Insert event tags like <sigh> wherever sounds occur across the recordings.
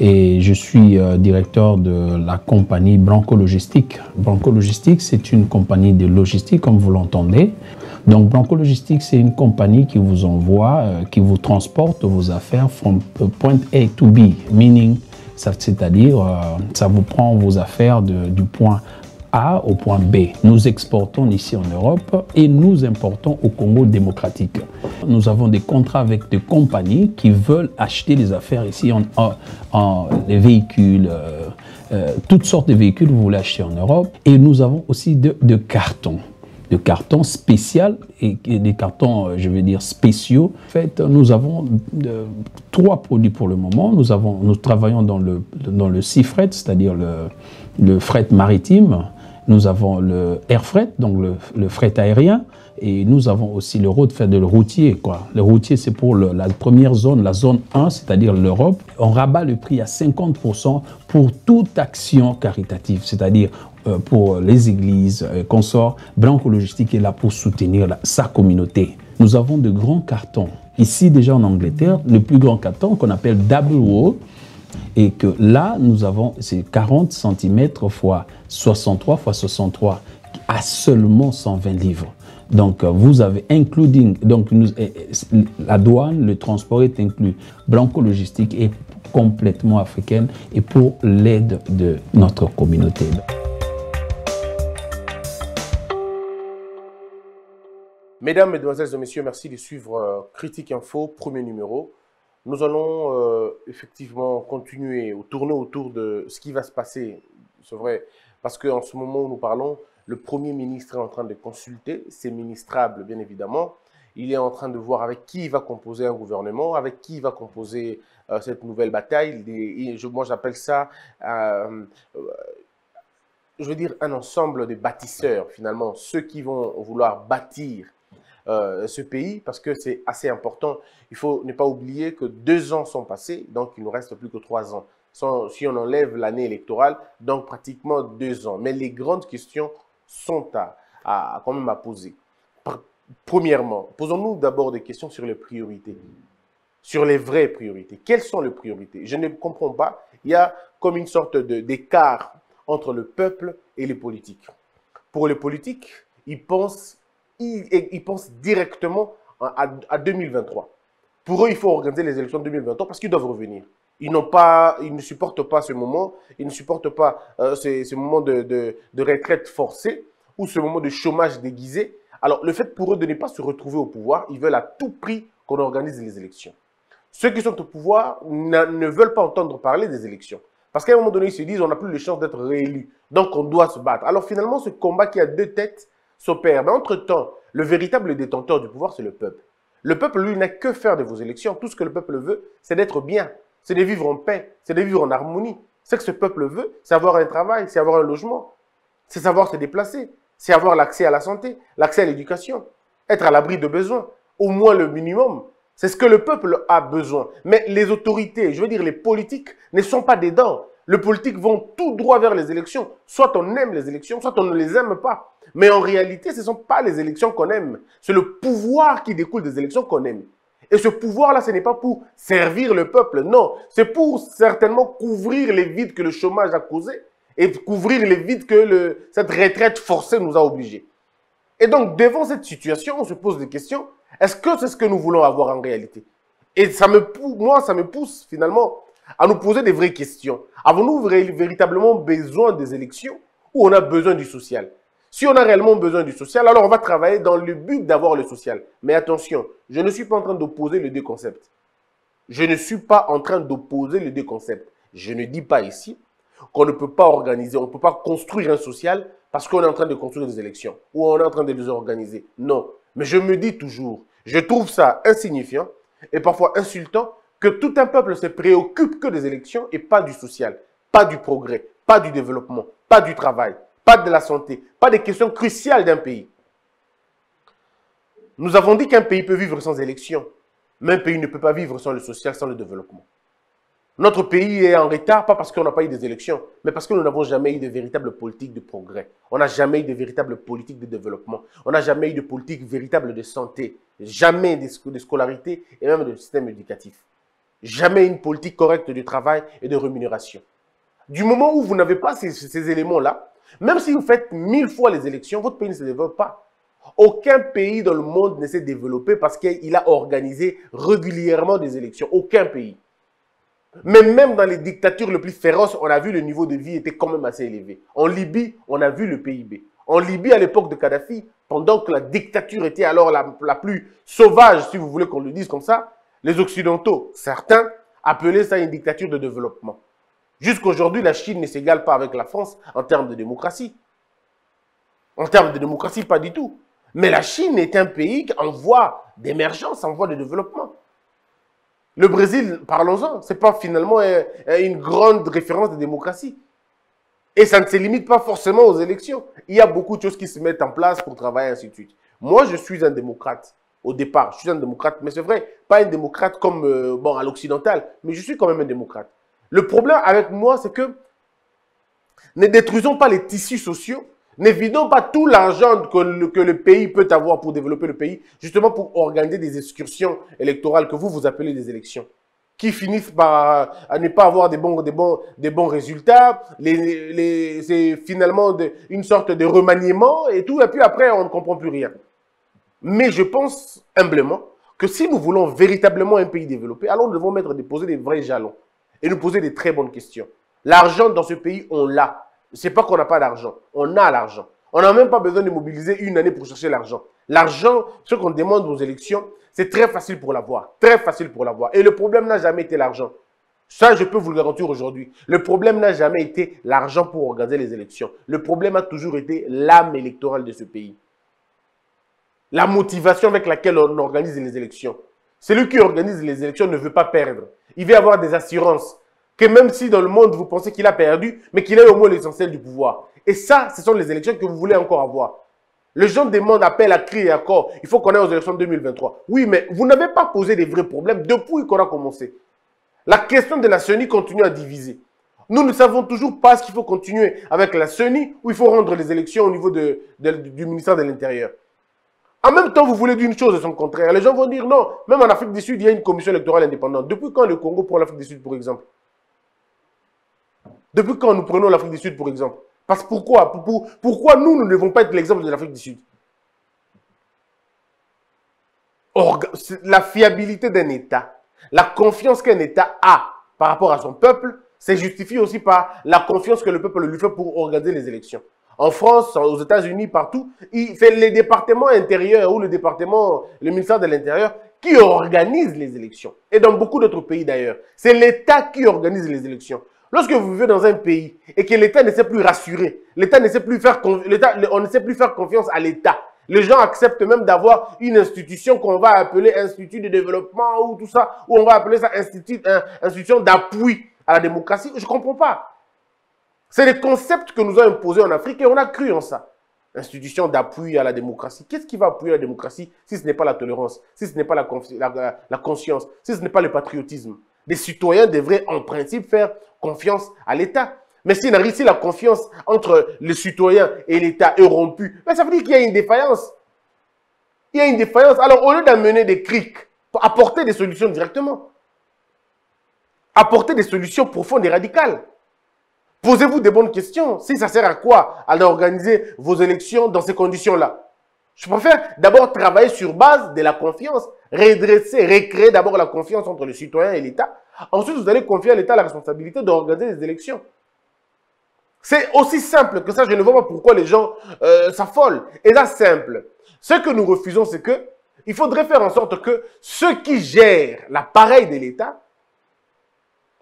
et je suis euh, directeur de la compagnie Branco Logistique. Branco Logistique, c'est une compagnie de logistique comme vous l'entendez. Donc Branco Logistique, c'est une compagnie qui vous envoie, euh, qui vous transporte vos affaires from point A to B, meaning, c'est-à-dire euh, ça vous prend vos affaires du point a au point B. Nous exportons ici en Europe et nous importons au Congo démocratique. Nous avons des contrats avec des compagnies qui veulent acheter des affaires ici en, en- les véhicules, euh, euh, toutes sortes de véhicules vous voulez acheter en Europe. Et nous avons aussi de, de cartons de cartons spéciaux et, des cartons, euh, je vais dire, spéciaux. En fait, nous avons trois produits pour le moment. Nous, avons, nous travaillons dans le, dans le c'est-à-dire le, le fret maritime. Nous avons le air freight, donc le, fret aérien. Et nous avons aussi le road freight, le routier. Quoi. Le routier, c'est pour la première zone, la zone 1, c'est-à-dire l'Europe. On rabat le prix à 50% pour toute action caritative, c'est-à-dire euh, pour les églises, euh, consorts. Blanco Logistique est là pour soutenir sa communauté. Nous avons de grands cartons. Ici, déjà en Angleterre, le plus grand carton qu'on appelle double wall, et que là, nous avons, c'est 40 cm x 63 x 63 à seulement 120 livres. Donc, euh, vous avez including, donc eh, eh, la douane, le transport est inclus. Blanco Logistique est complètement africaine et pour l'aide de notre communauté. Mesdames, Mesdemoiselles et Messieurs, merci de suivre euh, Critique Info, premier numéro. Nous allons euh, effectivement continuer ou tourner autour de ce qui va se passer. C'est vrai, parce qu'en ce moment où nous parlons, le Premier ministre est en train de consulter, c'est ministrable bien évidemment. Il est en train de voir avec qui il va composer un gouvernement, avec qui il va composer euh, cette nouvelle bataille. Je- moi, j'appelle ça euh, je veux dire, un ensemble de bâtisseurs, finalement, ceux qui vont vouloir bâtir euh, ce pays, parce que c'est assez important. Il faut ne pas oublier que deux ans sont passés, donc il ne nous reste plus que trois ans. Si on enlève l'année électorale, donc pratiquement deux ans. Mais les grandes questions sont à, à- quand même à poser. Pr- Premièrement, posons-nous d'abord des questions sur les priorités sur les vraies priorités. Quelles sont les priorités? Je ne comprends pas. Il y a comme une sorte d'écart entre le peuple et les politiques. Pour les politiques, ils pensent, ils, pensent directement à, à- à 2023. Pour eux, il faut organiser les élections de 2023 parce qu'ils doivent revenir. Ils, pas, ils ne supportent pas ce moment, ils ne supportent pas euh, ces moments de, retraite forcée ou ce moment de chômage déguisé. Alors, le fait pour eux de ne pas se retrouver au pouvoir, ils veulent à tout prix qu'on organise les élections. Ceux qui sont au pouvoir ne veulent pas entendre parler des élections. Parce qu'à un moment donné, ils se disent on n'a plus les chances d'être réélus. Donc on doit se battre. Alors finalement, ce combat qui a deux têtes s'opère. Mais entre-temps, le véritable détenteur du pouvoir, c'est le peuple. Le peuple, lui, n'a que faire de vos élections. Tout ce que le peuple veut, c'est d'être bien. C'est de vivre en paix. C'est de vivre en harmonie. Ce que ce peuple veut, c'est avoir un travail, c'est avoir un logement. C'est savoir se déplacer. C'est avoir l'accès à la santé, l'accès à l'éducation. Être à l'abri de besoins. Au moins le minimum. C'est ce que le peuple a besoin. Mais les autorités, je veux dire les politiques, ne sont pas dedans. Les politiques vont tout droit vers les élections. Soit on aime les élections, soit on ne les aime pas. Mais en réalité, ce ne sont pas les élections qu'on aime. C'est le pouvoir qui découle des élections qu'on aime. Et ce pouvoir-là, ce n'est pas pour servir le peuple, non. C'est pour certainement couvrir les vides que le chômage a causés et couvrir les vides que cette retraite forcée nous a obligés. Et donc, devant cette situation, on se pose des questions. Est-ce que c'est ce que nous voulons avoir en réalité? Et moi, ça me pousse finalement à nous poser des vraies questions. Avons-nous véritablement besoin des élections ou on a besoin du social? Si on a réellement besoin du social, alors on va travailler dans le but d'avoir le social. Mais attention, je ne suis pas en train d'opposer les deux concepts. Je ne suis pas en train d'opposer les deux concepts. Je ne dis pas ici qu'on ne peut pas organiser, on ne peut pas construire un social parce qu'on est en train de construire des élections ou on est en train de les organiser. Non. Mais je me dis toujours, je trouve ça insignifiant et parfois insultant que tout un peuple se préoccupe que des élections et pas du social, pas du progrès, pas du développement, pas du travail. pas de la santé, pas des questions cruciales d'un pays. Nous avons dit qu'un pays peut vivre sans élection, mais un pays ne peut pas vivre sans le social, sans le développement. Notre pays est en retard, pas parce qu'on n'a pas eu des élections, mais parce que nous n'avons jamais eu de véritable politique de progrès. On n'a jamais eu de véritable politique de développement. On n'a jamais eu de politique véritable de santé. Jamais de scolarité et même de système éducatif. Jamais une politique correcte de travail et de rémunération. Du moment où vous n'avez pas ces, ces éléments-là, même si vous faites mille fois les élections, votre pays ne se développe pas. Aucun pays dans le monde ne s'est développé parce qu'il a organisé régulièrement des élections. Aucun pays. Mais même dans les dictatures les plus féroces, on a vu le niveau de vie était quand même assez élevé. En Libye, on a vu le PIB. En Libye, à l'époque de Kadhafi, pendant que la dictature était alors la, la plus sauvage, si vous voulez qu'on le dise comme ça, les Occidentaux, certains, appelaient ça une dictature de développement. Jusqu'aujourd'hui, la Chine ne s'égale pas avec la France en termes de démocratie. En termes de démocratie, pas du tout. Mais la Chine est un pays en voie d'émergence, en voie de développement. Le Brésil, parlons-en, ce n'est pas finalement une grande référence de démocratie. Et ça ne se limite pas forcément aux élections. Il y a beaucoup de choses qui se mettent en place pour travailler, ainsi de suite. Moi, je suis un démocrate. Au départ, je suis un démocrate, mais c'est vrai, pas un démocrate comme euh, bon, à l'occidental, mais je suis quand même un démocrate. Le problème avec moi, c'est que ne détruisons pas les tissus sociaux N'évidons pas tout l'argent que, le pays peut avoir pour développer le pays, justement pour organiser des excursions électorales que vous, vous appelez des élections, qui finissent par ne pas avoir des bons résultats. Les, c'est finalement une sorte de remaniement et tout, et puis après, on ne comprend plus rien. Mais je pense humblement que si nous voulons véritablement un pays développé, alors nous devons mettre, poser des vrais jalons et nous poser des très bonnes questions. L'argent dans ce pays, on l'a. C'est pas qu'on n'a pas d'argent. On a l'argent. On n'a même pas besoin de mobiliser une année pour chercher l'argent. L'argent, ce qu'on demande aux élections, c'est très facile pour l'avoir. Très facile pour l'avoir. Et le problème n'a jamais été l'argent. Ça, je peux vous le garantir aujourd'hui. Le problème n'a jamais été l'argent pour organiser les élections. Le problème a toujours été l'âme électorale de ce pays. La motivation avec laquelle on organise les élections. Celui qui organise les élections ne veut pas perdre. Il veut avoir des assurances que même si dans le monde vous pensez qu'il a perdu, mais qu'il ait au moins l'essentiel du pouvoir. Et ça, ce sont les élections que vous voulez encore avoir. Les gens demandent, appellent à cri et à corps. Il faut qu'on ait aux élections 2023. Oui, mais vous n'avez pas posé des vrais problèmes depuis qu'on a commencé. La question de la CENI continue à diviser. Nous ne savons toujours pas ce qu'il faut continuer avec la CENI ou il faut rendre les élections au niveau de, du ministère de l'Intérieur. En même temps, vous voulez dire une chose et son contraire. Les gens vont dire non. Même en Afrique du Sud, il y a une commission électorale indépendante. Depuis quand le Congo pour l'Afrique du Sud, par exemple? Depuis quand nous prenons l'Afrique du Sud, pour exemple? Parce que pourquoi? Pourquoi nous, nous ne devons pas être l'exemple de l'Afrique du Sud? La fiabilité d'un État, la confiance qu'un État a par rapport à son peuple, c'est justifié aussi par la confiance que le peuple lui fait pour organiser les élections. En France, aux États-Unis, partout, c'est les départements intérieurs ou le département, le ministère de l'Intérieur qui organise les élections. Et dans beaucoup d'autres pays d'ailleurs, c'est l'État qui organise les élections. Lorsque vous vivez dans un pays et que l'État ne sait plus rassurer, l'État ne sait plus faire, on ne sait plus faire confiance à l'État. Les gens acceptent même d'avoir une institution qu'on va appeler institut de développement ou tout ça, ou on va appeler ça institut, institution d'appui à la démocratie. Je ne comprends pas. C'est les concepts que nous avons imposés en Afrique et on a cru en ça. Institution d'appui à la démocratie. Qu'est-ce qui va appuyer la démocratie si ce n'est pas la tolérance, si ce n'est pas la, conscience, si ce n'est pas le patriotisme? Les citoyens devraient en principe faire confiance à l'État. Mais si, si la confiance entre les citoyens et l'État est rompue, ben, ça veut dire qu'il y a une défaillance. Il y a une défaillance. Alors, au lieu d'amener des crics, apporter des solutions directement, apporter des solutions profondes et radicales. Posez-vous des bonnes questions. Si ça sert à quoi à organiser vos élections dans ces conditions-là? Je préfère d'abord travailler sur base de la confiance, redresser, recréer d'abord la confiance entre le citoyen et l'État Ensuite, vous allez confier à l'État la responsabilité d'organiser les élections. C'est aussi simple que ça. Je ne vois pas pourquoi les gens euh, s'affolent. Et là, simple. Ce que nous refusons, c'est que il faudrait faire en sorte que ceux qui gèrent l'appareil de l'État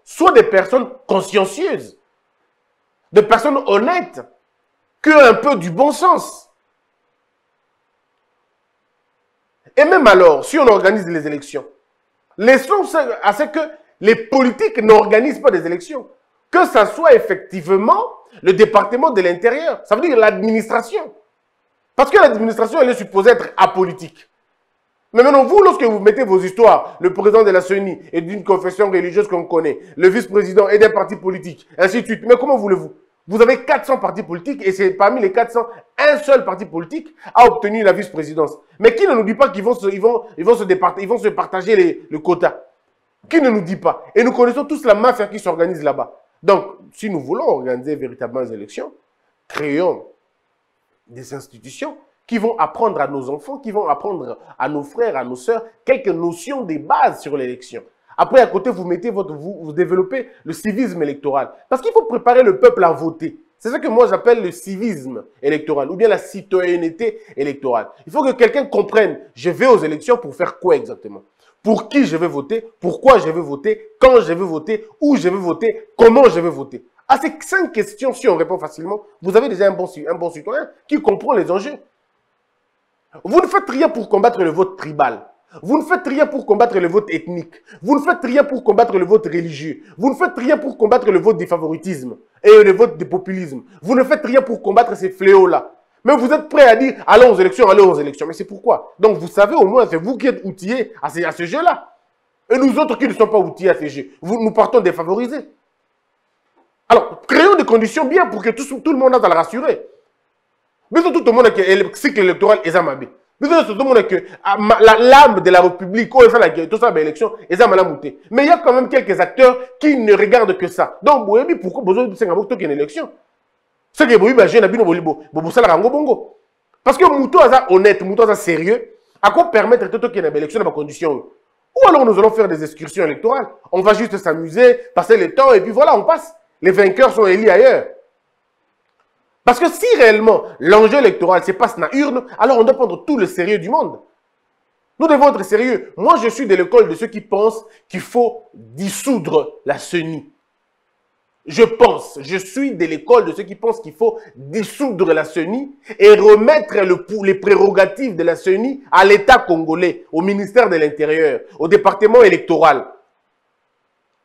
soient des personnes consciencieuses, des personnes honnêtes, qui ont un peu du bon sens. Et même alors, si on organise les élections, laissons à ce que les politiques n'organisent pas des élections. que ça soit effectivement le département de l'intérieur. Ça veut dire l'administration. Parce que l'administration, elle est supposée être apolitique. Mais maintenant, vous, lorsque vous mettez vos histoires, le président de la CENI est d'une confession religieuse qu'on connaît, le vice-président est d'un parti politique, ainsi de suite. Mais comment voulez-vous? Vous avez 400 partis politiques et c'est parmi les 400, un seul parti politique a obtenu la vice-présidence. Mais qui ne nous dit pas qu'ils vont se, ils vont, ils vont vont se partager les, le quota? Qui ne nous dit pas? Et nous connaissons tous la mafia qui s'organise là-bas. Donc, si nous voulons organiser véritablement des élections, créons des institutions qui vont apprendre à nos enfants, qui vont apprendre à nos frères, à nos sœurs, quelques notions des bases sur l'élection. Après, à côté, vous mettez votre, vous, développez le civisme électoral. Parce qu'il faut préparer le peuple à voter. C'est ça que moi j'appelle le civisme électoral ou bien la citoyenneté électorale. Il faut que quelqu'un comprenne, je vais aux élections pour faire quoi exactement? Pour qui je vais voter? Pourquoi je vais voter? Quand je vais voter? Où je vais voter? Comment je vais voter? À ces cinq questions, si on répond facilement, vous avez déjà un bon, un bon citoyen qui comprend les enjeux. Vous ne faites rien pour combattre le vote tribal. Vous ne faites rien pour combattre le vote ethnique. Vous ne faites rien pour combattre le vote religieux. Vous ne faites rien pour combattre le vote du favoritisme et le vote du populisme. Vous ne faites rien pour combattre ces fléaux-là. Mais vous êtes prêt à dire allons aux élections, allons aux élections. Mais c'est pourquoi? Donc vous savez au moins, c'est vous qui êtes outillés à ce, jeu-là. Et nous autres qui ne sommes pas outillés à ce jeu, nous partons défavorisés. Alors, créons des conditions bien pour que tout, le monde ait à le rassurer biso tout le monde que le cycle électoral eza mabe biso tout le monde que ah, l'âme de la république oyo esalaki tosala baélection eza malamu te mais il y a quand même quelques acteurs qui ne regardent que ça. Donc pourquoi bozosenga bo tokende élection? Soki boyebi bajeune na bino bosalaka yango bongo. Parce que aza honnête aza sérieux ako permettre te tokende baélection na bacondition oyo ou alors nous allons faire des excursions électorales? On va juste s'amuser passer le temps et puis voilà on passe. Les vainqueurs sont élus ailleurs parce que si réellement l'enjeu électoral se passe dans l'urne, alors on doit prendre tout le sérieux du monde. Nous devons être sérieux. Moi, je suis de l'école de ceux qui pensent qu'il faut dissoudre la CENI. Je pense, je suis de l'école de ceux qui pensent qu'il faut dissoudre la CENI et remettre le, les prérogatives de la CENI à l'État congolais, au ministère de l'Intérieur, au département électoral.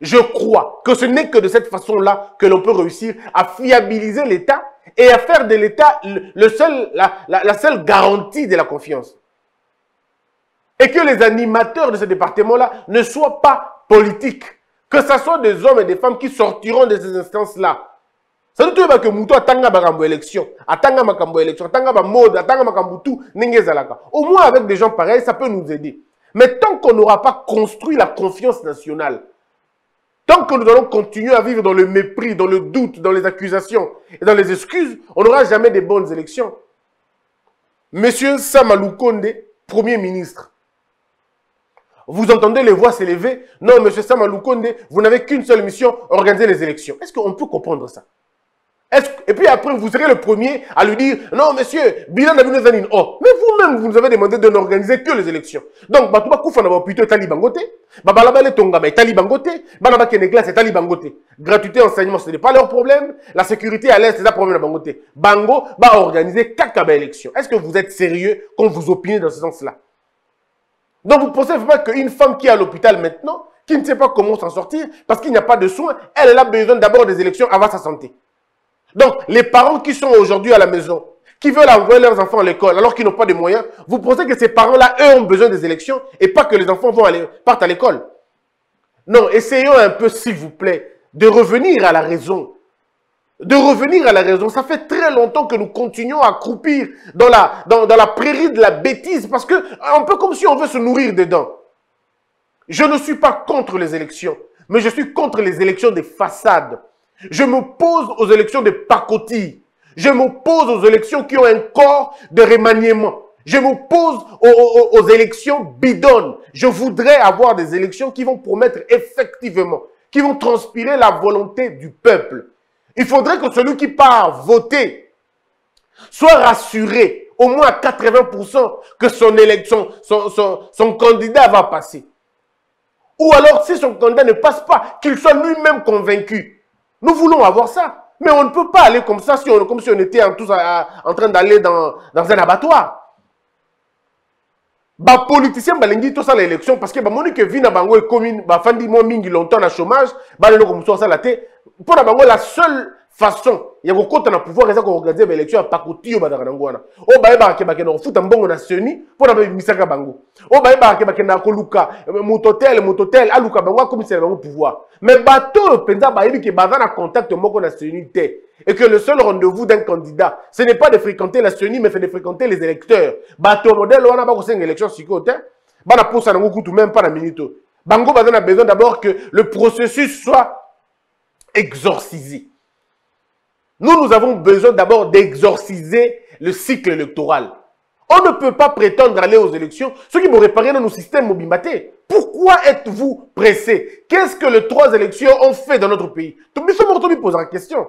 Je crois que ce n'est que de cette façon-là que l'on peut réussir à fiabiliser l'État et à faire de l'État le seul, la, la, seule garantie de la confiance. Et que les animateurs de ce département-là ne soient pas politiques. Que ce soit des hommes et des femmes qui sortiront de ces instances-là. Ça veut dire que Moutou atanga bakambo élection, atanga makambo élection, atanga ba mode, atanga makambo tout, zalaka. Au moins avec des gens pareils, ça peut nous aider. Mais tant qu'on n'aura pas construit la confiance nationale, Tant que nous allons continuer à vivre dans le mépris, dans le doute, dans les accusations et dans les excuses, on n'aura jamais de bonnes élections. Monsieur Samalou Konde, Premier ministre, vous entendez les voix s'élever? Non, monsieur Samalou Konde, vous n'avez qu'une seule mission, organiser les élections. Est-ce qu'on peut comprendre ça? Et puis après, vous serez le premier à lui dire, non, monsieur, bilan de Oh, mais vous-même, vous nous avez demandé de n'organiser que les élections. Donc, Batouba Koufa n'a pas plutôt talibangote. Babalabale Tonga, mais talibangote. Banaba Kenegla, c'est talibangote. Gratuité, enseignement, ce n'est pas leur problème. La sécurité à l'Est, c'est un problème à bangote. Bango va organiser quatre élections. Est-ce que vous êtes sérieux quand vous opinez dans ce sens-là? Donc, vous pensez vraiment qu'une femme qui est à l'hôpital maintenant, qui ne sait pas comment s'en sortir, parce qu'il n'y a pas de soins, elle a besoin d'abord des élections avant sa santé. Donc, les parents qui sont aujourd'hui à la maison, qui veulent envoyer leurs enfants à l'école alors qu'ils n'ont pas de moyens, vous pensez que ces parents-là, eux, ont besoin des élections et pas que les enfants vont partent à l'école? Non, essayons un peu, s'il vous plaît, de revenir à la raison. De revenir à la raison. Ça fait très longtemps que nous continuons à croupir dans la, dans la prairie de la bêtise parce que, un peu comme si on veut se nourrir dedans. Je ne suis pas contre les élections, mais je suis contre les élections des façades. Je m'oppose aux élections de pacotille. Je m'oppose aux élections qui ont un corps de remaniement. Je m'oppose aux, élections bidonnes. Je voudrais avoir des élections qui vont promettre effectivement, qui vont transpirer la volonté du peuple. Il faudrait que celui qui part voter soit rassuré au moins à 80% que son élection, son, son, son candidat va passer. Ou alors, si son candidat ne passe pas, qu'il soit lui-même convaincu nous voulons avoir ça. Mais on ne peut pas aller comme ça, comme si on était en, train d'aller dans, un abattoir. ba politicien balingi tosala élection parce que bamoni ke vi na bango ekomi bafandi mwa mingi longtemps na chômage baleloko mosusu asala te mpo na bango la seule façon ya kokɔta na pouvoir eza koorganize baélection ya pakoti oyo bazalaka nango wana. Oyo bayebaka ke bakenda kofuta mbongo na seni mpo na babimisaka bango. Oyo bayebaka ke bakendaka koluka moto tel moto tel aluka bango akomisela bango pouvoir. Mais bato oyo mpenza bayebi ke baza na contact moko na seni et que le seul rendez-vous d'un candidat ce n'est pas de fréquenter la seni mais de fréquenter les électeurs. Bato modèle wana bakosenga élection sikoyo te bana posa nango kutu même pas na minute. Bango baza na besoin d'abord que le processus soit exorcisé nous, nous avons besoin d'abord d'exorciser le cycle électoral. On ne peut pas prétendre aller aux élections. Ceux qui vont réparer dans nos systèmes mobimatés. Pourquoi êtes-vous pressé Qu'est-ce que les trois élections ont fait dans notre pays? Tout le monde pose la question.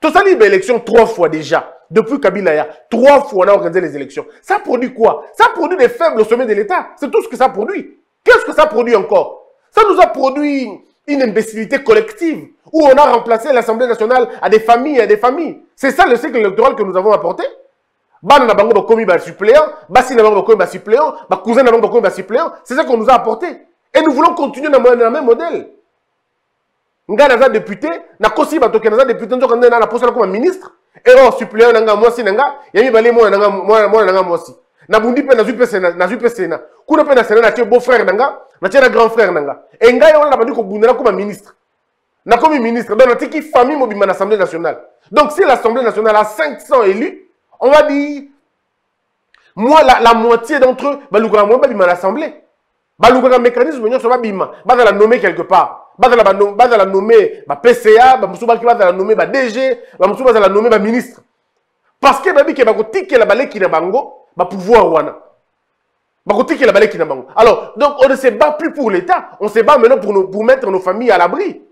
Tout ça, libre élection trois fois déjà. Depuis Kabila, trois fois on a organisé les élections. Ça produit quoi? Ça produit des faibles au sommet de l'État. C'est tout ce que ça produit. Qu'est-ce que ça produit encore? Ça nous a produit une imbécilité collective où on a remplacé l'Assemblée nationale à des familles et à des familles. C'est ça le cycle électoral que nous avons apporté. Bana na bango bakomi ba suppléant, cousin suppléant, c'est ça qu'on nous a apporté. Et nous voulons continuer dans le même modèle. Nga naza député, na kosi député nzoka ndena na ministre, et oh suppléant nanga mwasi nanga, yami bale mwana nanga mwana nanga bundi pe na zui pe sena, na. Kuna pe na sena na tie beau frère na tie na grand frère nanga. Et ngai on na bandi ko bundela comme ministre. Na comme ministre, donc natiki famille mobima na l'Assemblée nationale. Donc si l'Assemblée nationale a 500 élus, on va dire moi la, la moitié d'entre eux balukaka moi babima na l'Assemblée. Balukaka mécanisme nyonso babima, bazala nommer quelque part. Bazala bazala nommer ba PCA, ba musu baki bazala nommer ba DG, ba musu bazala nommer ba ministre. Parce que babi ke bakotikela baleki na bango ba pouvoir wana. Bakotikela baleki na bango. Alors, donc on ne se bat plus pour l'État, on se bat maintenant pour, mettre nos familles à l'abri.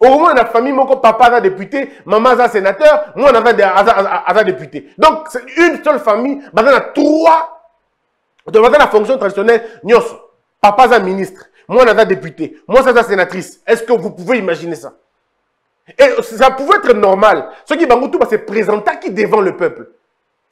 Au moins, la famille, mon papa est député, maman est sénateur, moi, on est député. Donc, c'est une seule famille, on a trois, dans la fonction traditionnelle, nyos, papa est ministre, moi, on est député, moi, c'est sénatrice. Est-ce que vous pouvez imaginer ça? Et ça pouvait être normal. Ce qui, Bangoutou, va se présenter qui devant le peuple.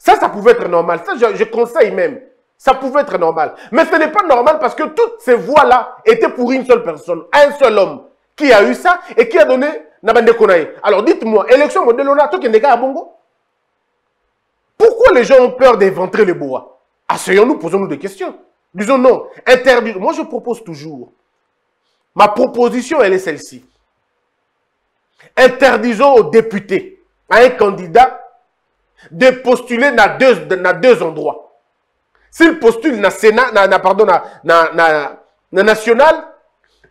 Ça, ça pouvait être normal. Ça, je, conseille même. Ça pouvait être normal. Mais ce n'est pas normal parce que toutes ces voix-là étaient pour une seule personne, un seul homme qui a eu ça et qui a donné Nabande Konaï. Alors dites-moi, élection modèle on a tout qui à Bongo Pourquoi les gens ont peur d'éventrer le bois? Asseyons-nous, posons-nous des questions. Disons non, interdit. Moi je propose toujours. Ma proposition, elle est celle-ci. Interdisons aux députés, à un candidat, de postuler dans deux, dans deux endroits. S'il postule dans Sénat, na, na, pardon, na national,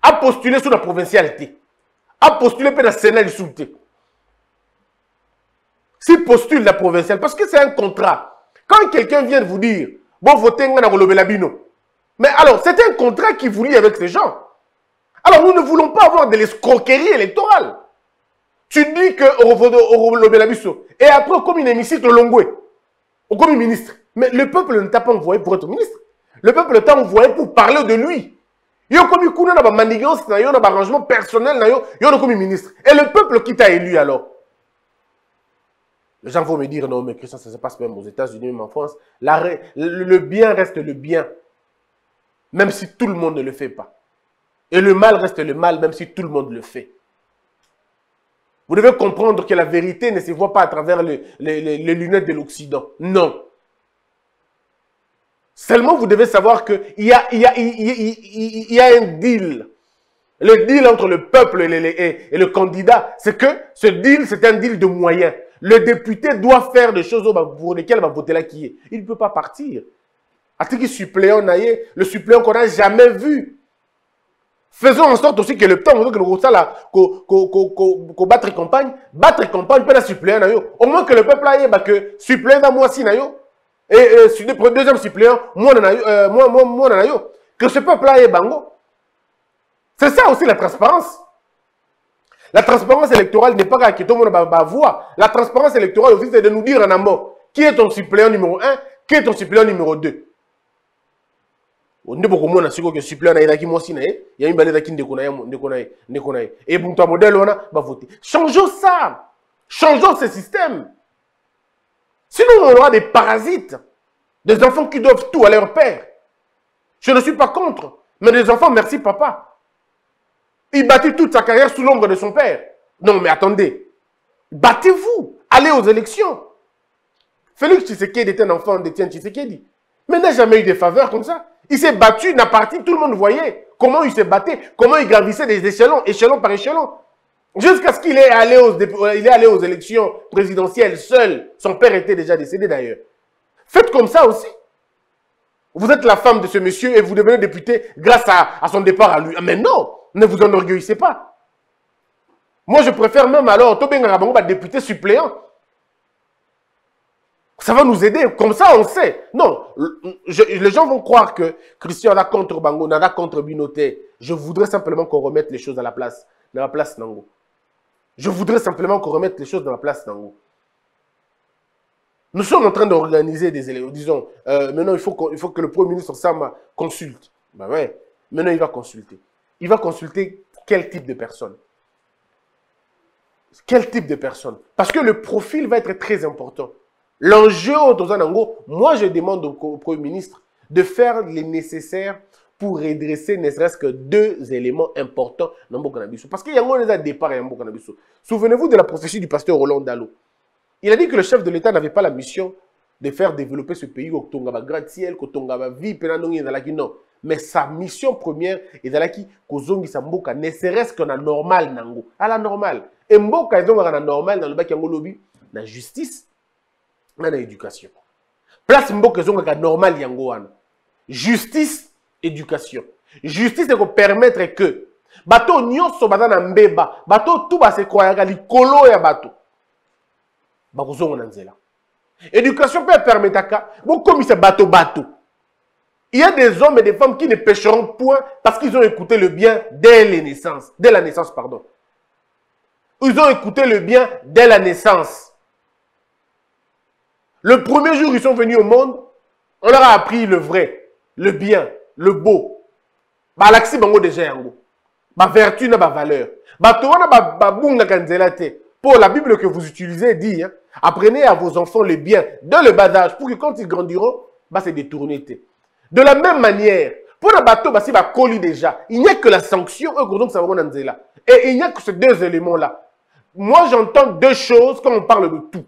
a sur la provincialité, a postulé pour la Sénat du Souté. S'il postule la provinciale, parce que c'est un contrat. Quand quelqu'un vient vous dire, bon, votez la Bino. Mais alors, c'est un contrat qui vous lie avec ces gens. Alors, nous ne voulons pas avoir de l'escroquerie électorale. Tu dis que et après, comme une hémicycle Longwe, ou comme ministre. Mais le peuple ne t'a pas envoyé pour être ministre. Le peuple t'a envoyé pour parler de lui. Yo comme kuna na ba manigance na yo na ba arrangement personnel na yo, yo comme ministre. Et le peuple qui t'a élu alors? Les gens vont me dire non mais Christian ça se passe même aux États-Unis même en France, le bien reste le bien même si tout le monde ne le fait pas. Et le mal reste le mal même si tout le monde le fait. Vous devez comprendre que la vérité ne se voit pas à travers les, lunettes de l'Occident. Non. Seulement, vous devez savoir qu'il y y, a, un deal. Le deal entre le peuple et le, candidat, c'est que ce deal, c'est un deal de moyens. Le député doit faire des choses pour lesquelles il va voter là qui est. Il ne peut pas partir. Qui suppléant, le suppléant qu'on n'a jamais vu. Faisons en sorte aussi que le temps que nous là, qu'on battre campagne, battre campagne, peut suppléant, au moins que le peuple aille, que suppléant dans moi si, et, sur le deuxième suppléant, moi, euh, moi, moi, moi, que ce peuple-là est bango. C'est ça aussi la transparence. La transparence électorale n'est pas que tout le monde va voir. La transparence électorale aussi, c'est de nous dire en amont qui est ton suppléant numéro 1, qui est ton suppléant numéro 2. Nde bokomona sikoyo suppléant na yelaki mwasi na ye ya mibale changeons ça changeons ce système Sinon, on aura des parasites, des enfants qui doivent tout à leur père. Je ne suis pas contre, mais des enfants, merci papa. Il bâtit toute sa carrière sous l'ombre de son père. Non, mais attendez. Battez-vous. Allez aux élections. Félix Tshisekedi était un enfant d'Étienne Tshisekedi. Mais n'a jamais eu de faveur comme ça. Il s'est battu, n'a parti, tout le monde voyait comment il s'est battu, comment il gravissait des échelons, échelon par échelon. Jusqu'à ce qu'il est, allé aux, est allé aux élections présidentielles seul. Son père était déjà décédé d'ailleurs. Faites comme ça aussi. Vous êtes la femme de ce monsieur et vous devenez député grâce à, son départ à lui. Mais non, ne vous enorgueillissez pas. Moi, je préfère même alors, député suppléant. Ça va nous aider. Comme ça, on sait. Non, les gens vont croire que Christian a contre Bango, nada contre Binoté. Je voudrais simplement qu'on remette les choses à la place. Dans la place Nango. Je voudrais simplement qu'on remette les choses dans la place Nango. Nous sommes en train d'organiser des élections. Disons, euh, maintenant, il faut, faut que le Premier ministre Sama consulte. Ben ouais. Maintenant, il va consulter. Il va consulter quel type de personne? Quel type de personne? Parce que le profil va être très important. L'enjeu moi je demande au Premier ministre de faire les nécessaires pour redresser ne serait-ce que deux éléments importants dans le Parce qu'il y a un départ à Souvenez-vous de la prophétie du pasteur Roland Dalo. Il a dit que le chef de l'État n'avait pas la mission de faire développer ce pays au Tongaba gratte-ciel, au Tongaba vie, non. Mais sa mission première est d'aller kozongi sa mboka ne serait-ce que na normal nango. À la normale. Et mboka est na normal dans le bac lobby, la justice, na éducation. Place mboka est normal yango wana. Justice, éducation. Justice est pour permettre que bato nyonso baza na mbeba, bato tout ba se croyaka likolo ya bato bakozonga na nzela éducation mpe epermetaka bokomisa bato bato il y a des hommes et des femmes qui ne pêcheront point parce qu'ils ont écouté le bien dès les naissances, dès la naissance, pardon. Ils ont écouté le bien dès la naissance. Le premier jour ils sont venus au monde, on leur a appris le vrai, le bien, le beau. Balaxi bango déjà yango. Ba vertu na ba valeur. Pour la Bible que vous utilisez dit, hein, apprenez à vos enfants le bien dans le bas âge pour que quand ils grandiront, bah, c'est détourné. De la même manière, pour le bateau, bah, si bah, colis déjà, il n'y a que la sanction, et il n'y a que ces deux éléments-là. Moi, j'entends deux choses quand on parle de tout.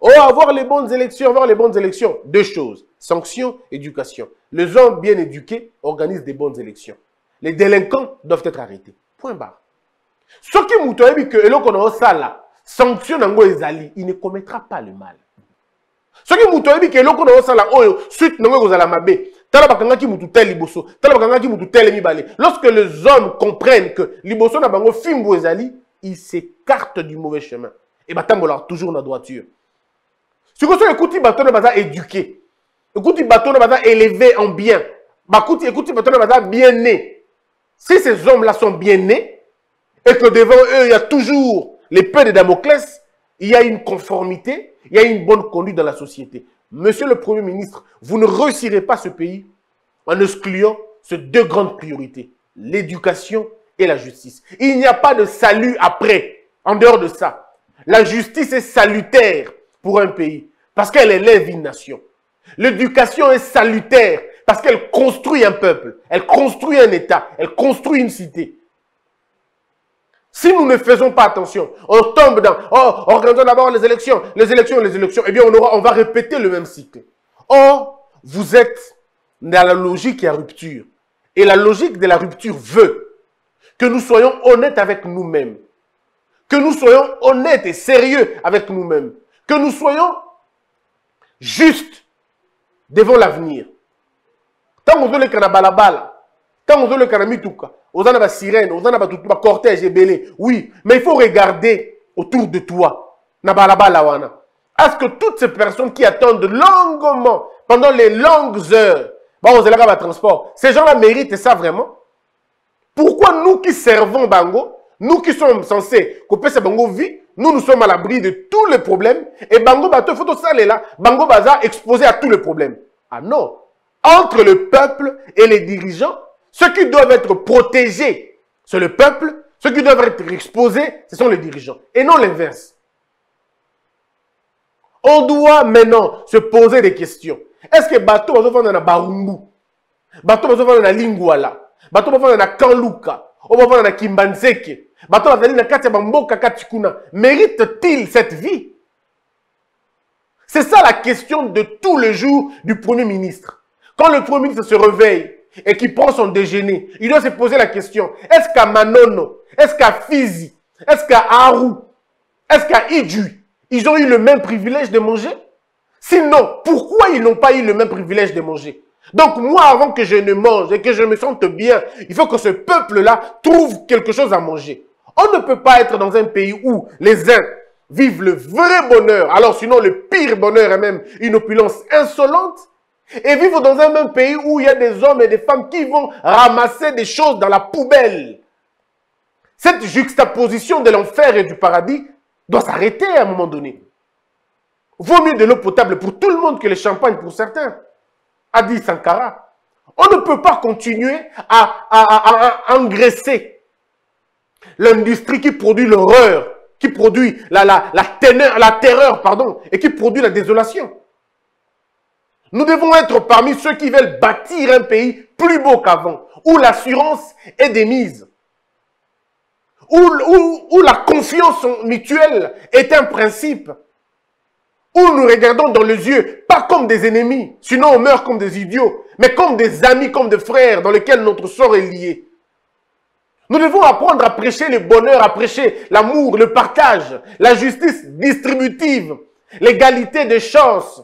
Oh, avoir les bonnes élections, avoir les bonnes élections. Deux choses. Sanction, éducation. Les hommes bien éduqués organisent des bonnes élections. Les délinquants doivent être arrêtés. Point barre soki moto ayebi ke eloko na osala sanction nango ezali il ne commettra pas le mal soki moto ayebi ke eloko na osala oyo suite nango mibale lorsque les hommes comprennent que liboso na bango fimbu ezali ils s'écartent du mauvais chemin et batambolaka toujours na droiture sikoyo soki ekuti bato na baza éduqué ekuti bato na baza élevé en bien bakuti ekuti bato na baza bien né si ces hommes là sont bien nés et que devant eux, il y a toujours l'épée de Damoclès, il y a une conformité, il y a une bonne conduite dans la société. Monsieur le Premier ministre, vous ne réussirez pas ce pays en excluant ces deux grandes priorités, l'éducation et la justice. Il n'y a pas de salut après, en dehors de ça. La justice est salutaire pour un pays parce qu'elle élève une nation. L'éducation est salutaire parce qu'elle construit un peuple, elle construit un État, elle construit une cité. Si nous ne faisons pas attention, on tombe dans, oh, organisons d'abord les élections, les élections, les élections, eh bien, on, aura, on va répéter le même cycle. Or, vous êtes dans la logique à rupture. Et la logique de la rupture veut que nous soyons honnêtes avec nous-mêmes. Que nous soyons honnêtes et sérieux avec nous-mêmes. Que nous soyons justes devant l'avenir. Tant que vous voulez balabala, tant que vous voulez mituka, aux a sirène, aux a cortège belé. Oui, mais il faut regarder autour de toi. Est-ce que toutes ces personnes qui attendent longuement, pendant les longues heures, bah, transport, ces gens-là méritent ça vraiment? Pourquoi nous qui servons Bango, nous qui sommes censés couper ce Bango vie, nous nous sommes à l'abri de tous les problèmes et Bango Bato, faut ça là, Bango Baza exposé à tous les problèmes. Ah non Entre le peuple et les dirigeants, ceux qui doivent être protégés, c'est le peuple. Ceux qui doivent être exposés, ce sont les dirigeants. Et non l'inverse. On doit maintenant se poser des questions. Est-ce que bateau va vendre na Barumbu? Bateau va vendre na Lingwala? Bateau va vendre na Kanluka? oyo bavanda na kimbanzeke bato bazali na mérite-t-il cette vie? C'est ça la question de tous les jours du premier ministre. Quand le premier ministre se réveille et qu'il prend son déjeuner il doit se poser la question est-ce qu'à Manono est-ce qu'à Fizi est-ce qu'à Aru est-ce qu'à Idju ils ont eu le même privilège de manger? Sinon, pourquoi ils n'ont pas eu le même privilège de manger? Donc moi, avant que je ne mange et que je me sente bien, il faut que ce peuple-là trouve quelque chose à manger. On ne peut pas être dans un pays où les uns vivent le vrai bonheur, alors sinon le pire bonheur est même une opulence insolente, et vivre dans un même pays où il y a des hommes et des femmes qui vont ramasser des choses dans la poubelle. Cette juxtaposition de l'enfer et du paradis doit s'arrêter à un moment donné. Vaut mieux de l'eau potable pour tout le monde que le champagne pour certains, a dit Sankara. On ne peut pas continuer à, engraisser l'industrie qui produit l'horreur, qui produit la, la, la, terreur pardon, et qui produit la désolation. Nous devons être parmi ceux qui veulent bâtir un pays plus beau qu'avant, où l'assurance est démise, où, où la confiance mutuelle est un principe, où nous regardons dans les yeux, pas comme des ennemis, sinon on meurt comme des idiots, mais comme des amis, comme des frères dans lesquels notre sort est lié. Nous devons apprendre à prêcher le bonheur, à prêcher l'amour, le partage, la justice distributive, l'égalité des chances,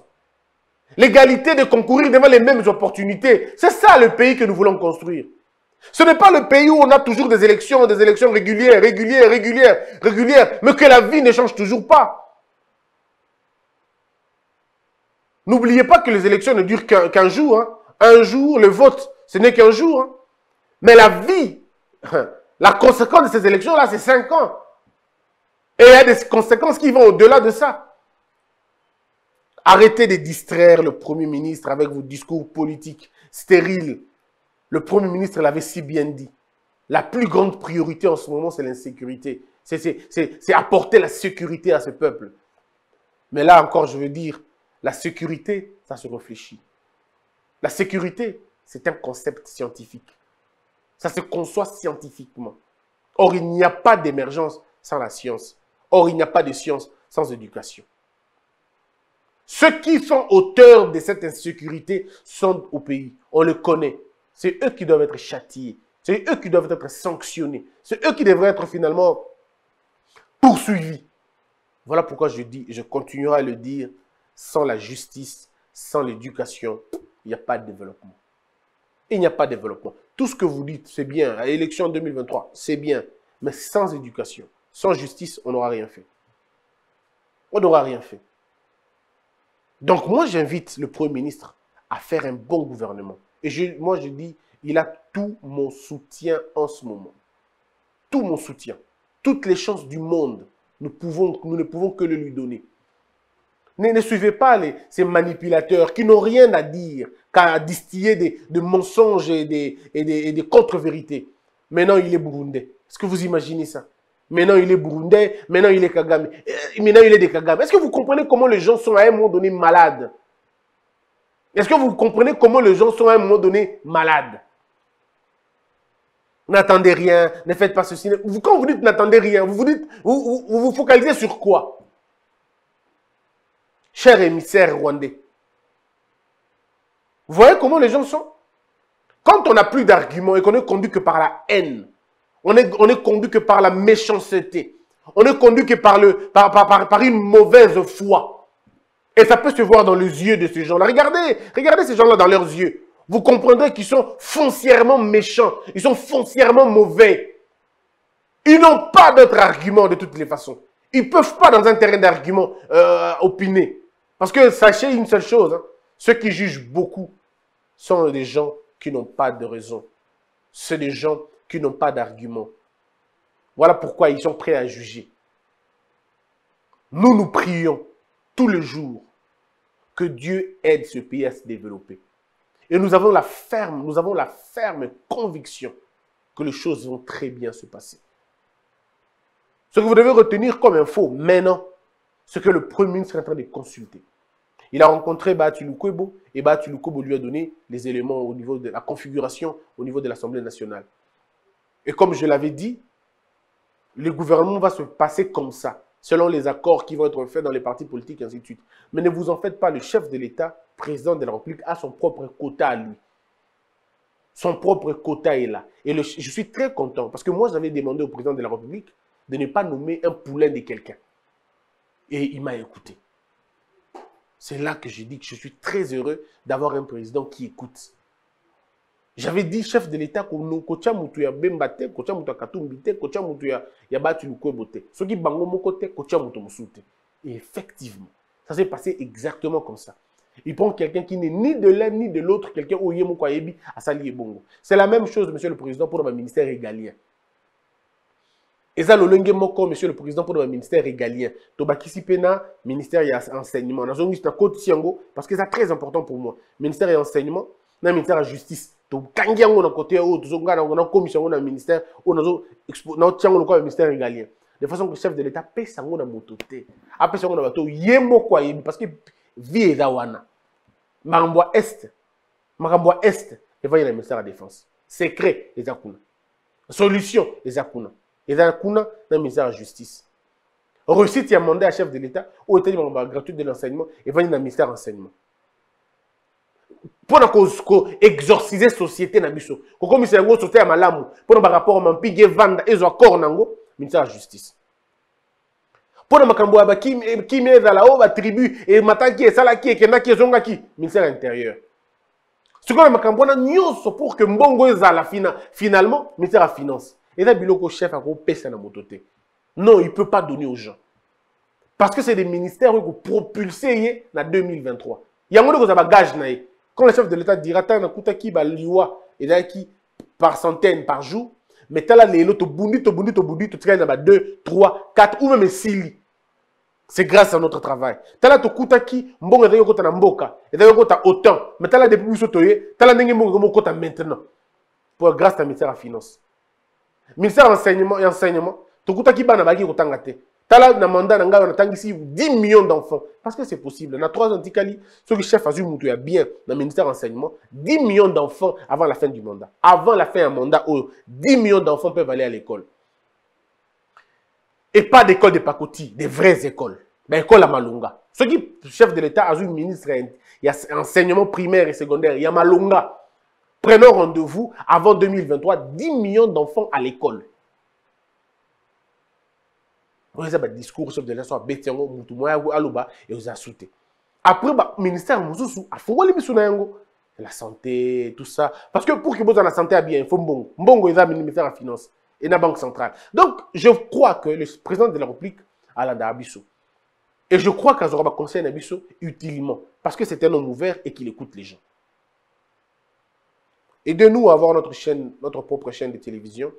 l'égalité de concourir devant les mêmes opportunités. C'est ça le pays que nous voulons construire. Ce n'est pas le pays où on a toujours des élections, des élections régulières, régulières, régulières, régulières, mais que la vie ne change toujours pas. N'oubliez pas que les élections ne durent qu'un jour. Hein. Un jour, le vote, ce n'est qu'un jour. Hein. Mais la vie, <laughs> la conséquence de ces élections-là, c'est cinq ans. Et il y a des conséquences qui vont au-delà de ça. Arrêtez de distraire le Premier ministre avec vos discours politiques stériles. Le Premier ministre l'avait si bien dit. La plus grande priorité en ce moment, c'est l'insécurité. C'est apporter la sécurité à ce peuple. Mais là encore, je veux dire, la sécurité, ça se réfléchit. La sécurité, c'est un concept scientifique. Ça se conçoit scientifiquement. Or, il n'y a pas d'émergence sans la science. Or, il n'y a pas de science sans éducation. Ceux qui sont auteurs de cette insécurité sont au pays. On le connaît. C'est eux qui doivent être châtiés. C'est eux qui doivent être sanctionnés. C'est eux qui devraient être finalement poursuivis. Voilà pourquoi je dis, je continuerai à le dire, sans la justice, sans l'éducation, il n'y a pas de développement. Il n'y a pas de développement. Tout ce que vous dites, c'est bien. À l'élection 2023, c'est bien. Mais sans éducation, sans justice, on n'aura rien fait. On n'aura rien fait. Donc moi, j'invite le Premier ministre à faire un bon gouvernement. Et moi, je dis, il a tout mon soutien en ce moment. Tout mon soutien. Toutes les chances du monde, nous ne pouvons que le lui donner. Ne, suivez pas ces manipulateurs qui n'ont rien à dire qu'à distiller des, mensonges et des, contre-vérités. Maintenant, il est burundais. Est-ce que vous imaginez ça? Maintenant, il est burundais. Maintenant, il est Kagame. Maintenant, il est des Kagame. Est-ce que vous comprenez comment les gens sont à un moment donné malades? Est-ce que vous comprenez comment les gens sont à un moment donné malades? N'attendez rien, ne faites pas ceci. Quand vous dites n'attendez rien, vous vous, dites, vous vous focalisez sur quoi? Cher émissaire rwandais. Vous voyez comment les gens sont? Quand on n'a plus d'arguments et qu'on est conduit que par la haine, on est, on est conduit que par la méchanceté, on est conduit que par, le, par, par, par, une mauvaise foi. Et ça peut se voir dans les yeux de ces gens-là. Regardez, regardez ces gens-là dans leurs yeux. Vous comprendrez qu'ils sont foncièrement méchants, ils sont foncièrement mauvais. Ils n'ont pas d'autres arguments de toutes les façons. Ils ne peuvent pas, dans un terrain d'argument, euh, opiner. Parce que sachez une seule chose, hein, ceux qui jugent beaucoup sont des gens qui n'ont pas de raison. C'est des gens qui n'ont pas d'argument. Voilà pourquoi ils sont prêts à juger. Nous, nous prions tous les jours que Dieu aide ce pays à se développer. Et nous avons la ferme, nous avons la ferme conviction que les choses vont très bien se passer. Ce que vous devez retenir comme info maintenant, ce que le Premier ministre est en train de consulter. Il a rencontré Batu Lukwebo et Batu Lukwebo lui a donné les éléments au niveau de la configuration, au niveau de l'Assemblée nationale. Et comme je l'avais dit, le gouvernement va se passer comme ça, selon les accords qui vont être faits dans les partis politiques, et ainsi de suite. Mais ne vous en faites pas, le chef de l'État, président de la République, a son propre quota à lui. Son propre quota est là. Et je suis très content, parce que moi, j'avais demandé au président de la République de ne pas nommer un poulain de quelqu'un. Et il m'a écouté. C'est là que je dis que je suis très heureux d'avoir un président qui écoute. J'avais dit chef de l'État kono kocha mutu ya bemba te, kocha mutu ya katumbi te, kocha mutu ya, ya te. Soki bango moko te, kocha mutu. Et effectivement, ça s'est passé exactement comme ça. Il prend quelqu'un qui n'est ni de l'un ni de l'autre, quelqu'un au yemo yebi à sali bongo. C'est la même chose, monsieur le président, pour le ministère régalien. Eza lolenge moko monsieur le président pour le ministère régalien tobakisi mpe na ministère ya enseignement. Nazongisi nakotisi yango parce que eza très important pour moi. Ministère ya enseignement na ministère ya justice. Tokangi yango na kote oyo tozongaa nango nakomisa yango na ministère oyo naotia yango lokola ministère régalien de façon que chef de l'état apesa yango na moto te. Apesa yango na bato. Oyo ye parce que vie eza wana. Makambo ya este makambo ya este evai na ministère ya défense. Secret eza kuna. Solution eza kuna eza kuna na ministère ya justice. Recite ya mandat ya chef de l'état oyo etali makambo ya gratuite de l'enseignement evandi na ministère enseignement mpona koexorcise société na biso kokomisa yango société ya malamu mpona barapport mampigi evanda ezwa accord nango ministère ya justice. Mpona makambo ya bakimia ezala oyo batribu emataki esalaki ekendaki ezongaki ministère ya intérieur sikoyo na makambo wana nyonso pour que mbongo ezala fina, finalement ministère ya finance eza biloko chef akopesa na moto te non il peut pas donner aux gens. Parce que c'est des ministères oyo kopropulse ye na 2023 yango nde kozala bagage na ye quand le chef de l'état dira ntango nakutaki baliwa ezalaki par centaine par jour mais tala lelo tobundi tobundi tobundi totikali na ba 2 3 4 ou même esili c'est grâce à notre travail. Tala tokutaki mbongo ezalaki okota na mboka ezalaki okota autant mais tala depuis biso toye tala ndenge mbongo ekomi okota maintenant. Pour grâce na ministère ya finance ministère ya enseignement, ya enseignement tokutaki bana baki kotanga te. Tala na mandat na ngai wana natangisi 10 millions d'enfants. Parce que c'est possible. Na 3 ans tikali soki chef azwi mutu ya bien na ministère enseignement 10 millions d'enfants avant la fin du mandat. Avant la fin ya mandat oyo 10 millions d'enfants peuvent aller à l'école. Et pas d'école de pakoti des vraies écoles. Baécole ya malonga. Soki chef de l'état azwi ministre ya enseignement primaire et secondaire ya malonga prenons rendez-vous avant 2023 10 millions d'enfants à l'école. Oyo eza badiscours chef de l'état so abeti yango te après baministère mosusu afungoli biso la santé tout ça. Parce que pour que bozala na santé ya bien il faut mbongo. Mbongo eza ministère ya finance et na banque centrale. Donc je crois que le président de la république alandaka biso et je crois qu'azwaka baconseil na biso utilement. Parce que c'est un homme ouvert et qu'il écoute les gens Aidez-nous à avoir notre chaîne, notre propre chaîne de télévision,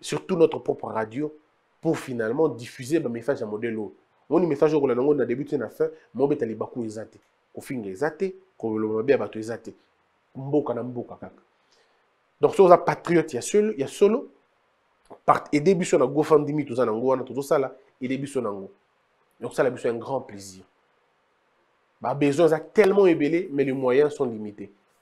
surtout notre propre radio, pour finalement diffuser le message à modèle. Mon message au Roland na début na fin, mo betali baku ezate. Ko finga ezate, ko lo mabe bato ezate. Mboka na mboka kaka. Donc so za patriote ya solo, ya solo part aider biso na GoFundMe tout ça na ngo wana tout ça là, aider biso na ngo. Donc ça la biso un grand plaisir. Bah besoin ça tellement ébélé mais les moyens sont limités.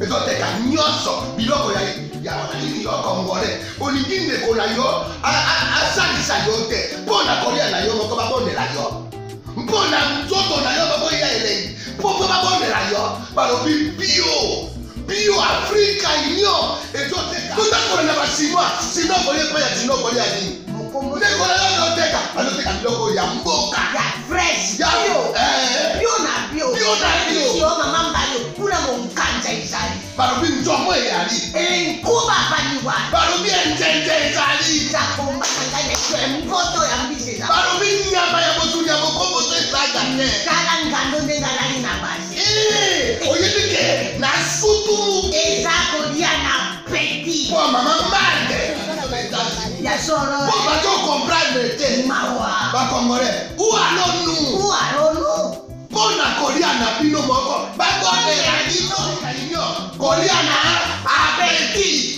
ezoteka nyonso biloko ya nini yo congolais. Olingi ndeko na yo asalisa yo te mpo na kolia na yo. Moko babondela yo mpo na nzoto na yo bakoya elei mpo mpo babondela yo. Balobi bio bio afrika union. Ezoteka totakola na basinois sino kolia mpe ya sino kolia nini ndeko na yo azoteka azoteka biloko ya mboka. Ya fresh Ya- bio eh. bio na bio Bio na bio. yo mama mbayo kuna monkanja ezali balobi nzomo eyali enkuba baliwa balobi enzenze ezali zakombaka ngai na eso ya mboto ya mbisi eza balobi nyama ya motunya mokomboso ezaga te tala ngando ndenge alali na basi. Eh, oyebi ke na sutu. Eza kolia na peti mpo mama mande ya solo mpo bato comprendre te mawa bacongolais ou alo nu uaronu mpo na kolia na bino moko bakolela bino réunion kolia na apeti nzongo